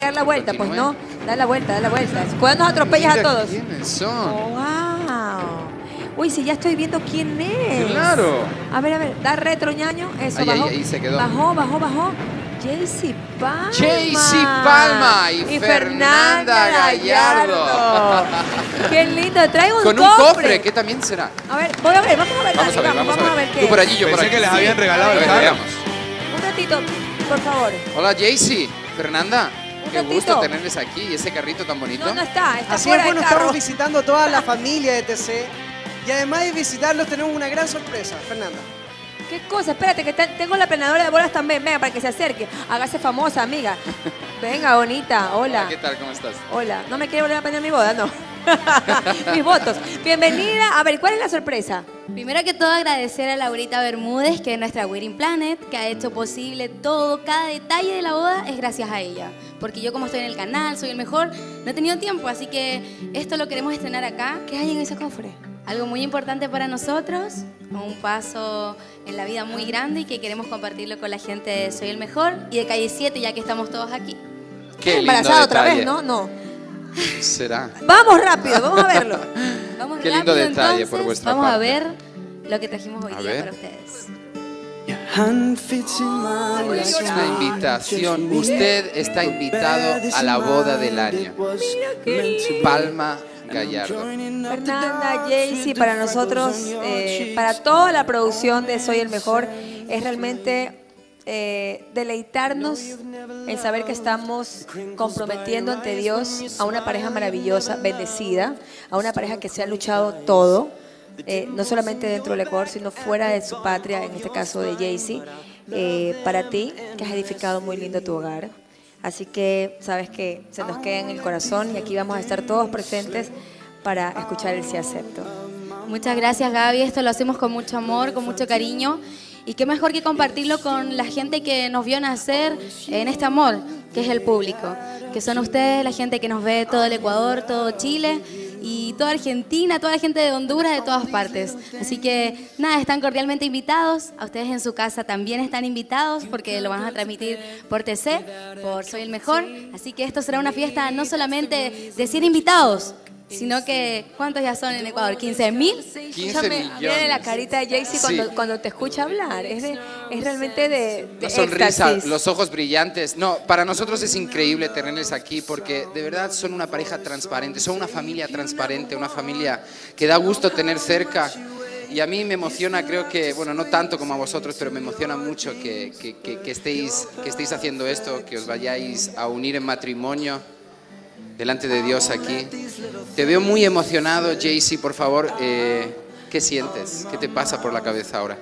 dar la vuelta, pues no. Da la vuelta, da la vuelta. Cuidado, nos atropellas a todos. ¿Quiénes son? Oh, wow. Uy, si ya estoy viendo quién es. Claro. A ver, a ver, da retro ñaño. Eso, Ahí, ahí, bajó. ahí se quedó. Bajó, bajó, bajó. Jaycee Palma. Jaycee Palma y Fernanda Gallardo. Qué lindo, trae un Con un cofre. cofre, ¿qué también será? A ver, voy a ver, vamos a ver, Vamos a ver, vamos a ver. qué Tú por allí, yo por Pensé aquí. que les habían regalado A el ver, carro. veamos. Un ratito, por favor. Hola Jaycee, Fernanda. Un Qué ratito. gusto tenerles aquí y ese carrito tan bonito. No, no está, está Así fuera es, bueno, estamos visitando toda la familia de TC. Y además de visitarlos, tenemos una gran sorpresa, Fernanda. ¿Qué cosa? Espérate, que te- tengo la planadora de bolas también. Venga, para que se acerque. Hágase famosa, amiga. Venga, bonita. Hola. ¿Qué tal? ¿Cómo estás? Hola. ¿No me quiere volver a planear mi boda? No. Mis votos. Bienvenida. A ver, ¿cuál es la sorpresa? Primero que todo agradecer a Laurita Bermúdez, que es nuestra Wedding Planet, que ha hecho posible todo, cada detalle de la boda es gracias a ella. Porque yo como estoy en el canal, soy el mejor, no he tenido tiempo, así que esto lo queremos estrenar acá. ¿Qué hay en ese cofre? Algo muy importante para nosotros, un paso en la vida muy grande y que queremos compartirlo con la gente de Soy el Mejor y de Calle 7, ya que estamos todos aquí. Qué lindo Embarazada otra vez, ¿no? No. Será. Vamos rápido, vamos a verlo. Vamos Qué lindo rápido, detalle por entonces, vuestra Vamos a ver lo que trajimos hoy A día ver. para ustedes. Es una invitación. Usted está invitado a la boda del año. Palma Gallardo. Fernanda, Jaycee, para nosotros, eh, para toda la producción de Soy el Mejor, es realmente eh, deleitarnos en saber que estamos comprometiendo ante Dios a una pareja maravillosa, bendecida, a una pareja que se ha luchado todo, eh, no solamente dentro del Ecuador, sino fuera de su patria, en este caso de Jaycee, eh, para ti, que has edificado muy lindo tu hogar. Así que sabes que se nos queda en el corazón y aquí vamos a estar todos presentes para escuchar el sí acepto. Muchas gracias Gaby, esto lo hacemos con mucho amor, con mucho cariño y qué mejor que compartirlo con la gente que nos vio nacer en este amor, que es el público, que son ustedes, la gente que nos ve todo el Ecuador, todo Chile y toda Argentina, toda la gente de Honduras, de todas partes. Así que nada, están cordialmente invitados, a ustedes en su casa también están invitados porque lo van a transmitir por TC, por Soy el Mejor, así que esto será una fiesta no solamente de 100 invitados, sino que, ¿cuántos ya son en Ecuador? ¿15 mil? 15 Escúchame, Viene la carita de Jaycee cuando, Sí. cuando te escucha hablar. Es, de- es realmente de, de La sonrisa, éxtasis. los ojos brillantes. No, para nosotros es increíble tenerles aquí porque de verdad son una pareja transparente, son una familia transparente, una familia que da gusto tener cerca. Y a mí me emociona, creo que, bueno, no tanto como a vosotros, pero me emociona mucho que, que- que- que estéis, que estéis haciendo esto, que os vayáis a unir en matrimonio delante de Dios aquí. Te veo muy emocionado, Jaycee, por favor, eh, ¿qué sientes? ¿Qué te pasa por la cabeza ahora?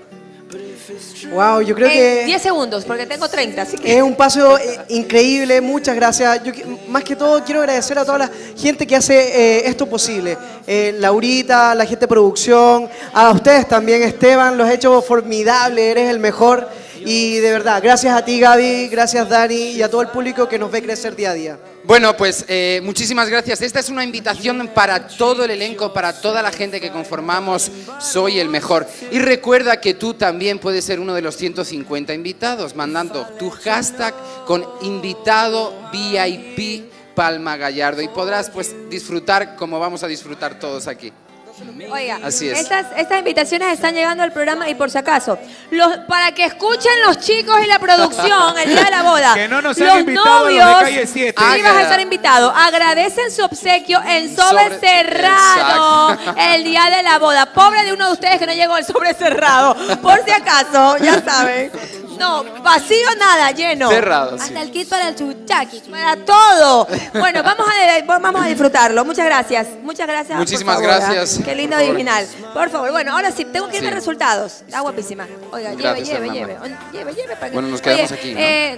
Wow, yo creo En que 10 segundos, porque tengo 30, así que... es un paso eh, increíble. Muchas gracias. Yo, más que todo, quiero agradecer a toda la gente que hace eh, esto posible. Eh, Laurita, la gente de producción, a ustedes también, Esteban, los has hecho formidable, eres el mejor. Y de verdad, gracias a ti, Gaby, gracias, Dani, y a todo el público que nos ve crecer día a día. Bueno, pues eh, muchísimas gracias. Esta es una invitación para todo el elenco, para toda la gente que conformamos Soy el Mejor. Y recuerda que tú también puedes ser uno de los 150 invitados, mandando tu hashtag con invitado VIP Palma Gallardo y podrás pues disfrutar como vamos a disfrutar todos aquí. Oiga, Así es. Estas, estas invitaciones están llegando al programa y por si acaso, los, para que escuchen los chicos y la producción el día de la boda. Que no nos los invitado los de novios, Calle 7. Sí, vas a estar invitado. Agradecen su obsequio en sobre, Sobre- cerrado Exacto. el día de la boda. Pobre de uno de ustedes que no llegó el sobre cerrado. Por si acaso, ya saben. No, vacío nada, lleno. Cerrado, sí. Hasta el kit para el chuchaqui. Para todo. Bueno, vamos a, vamos a disfrutarlo. Muchas gracias. Muchas gracias. por Muchísimas favor, gracias. Qué lindo Por favor. original. Por favor, bueno, ahora sí, tengo que irme Sí. a resultados. Está guapísima. Oiga, lleve, Gracias, lleve, lleve. Lleve, lleve. para que- Bueno, nos quedamos Oye, aquí, ¿no? eh,